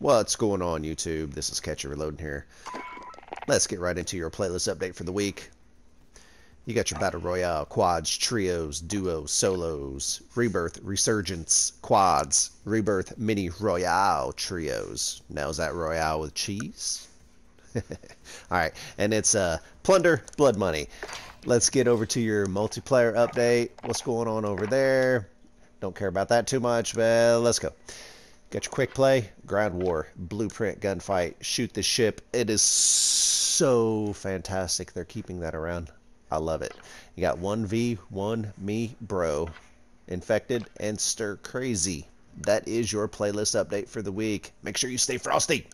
What's going on YouTube? This is Catch U Reloadn here. Let's get right into your playlist update for the week. You got your Battle Royale, quads, trios, duos, solos, rebirth, resurgence, quads, rebirth, mini royale trios. Now is that royale with cheese? Alright, and it's uh, plunder, blood money. Let's get over to your multiplayer update. What's going on over there? Don't care about that too much, but let's go. Got your quick play, ground war, blueprint gunfight, shoot the ship. It is so fantastic they're keeping that around. I love it. You got 1v1 me bro, infected and stir crazy. That is your playlist update for the week. Make sure you stay frosty.